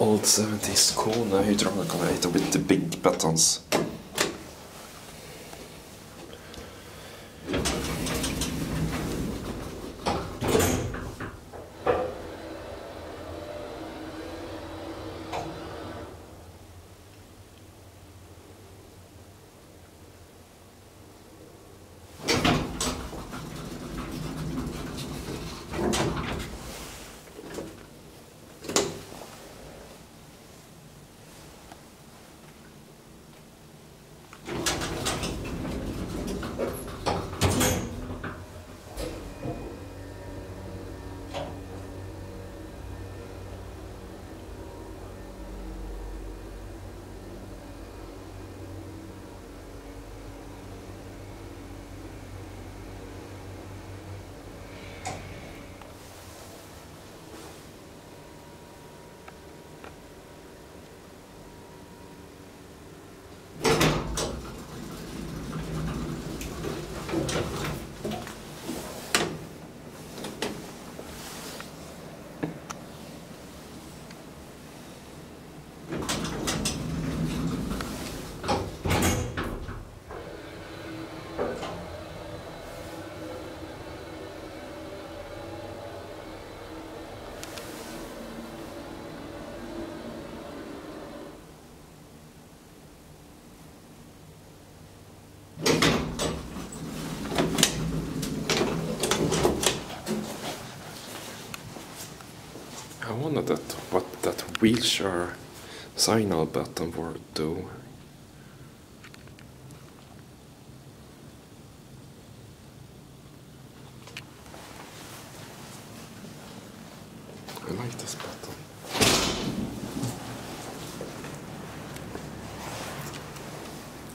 old 70s Kone hydraulic elevator with the big buttons. I wonder that what that wheelchair signal button would do. I like this button.